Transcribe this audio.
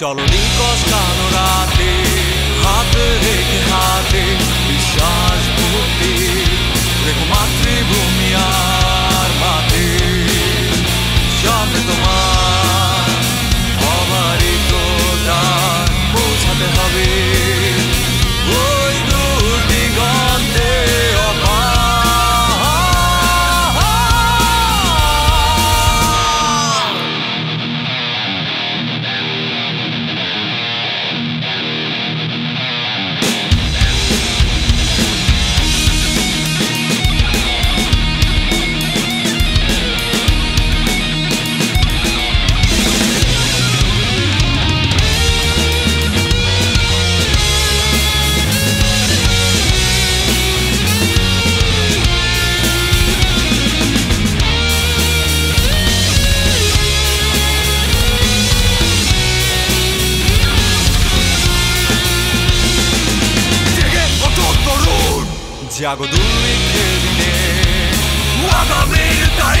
চলো নিকশ কানো রাতে হাত রেখে হাতে। Santiago do Iquirine O água veio da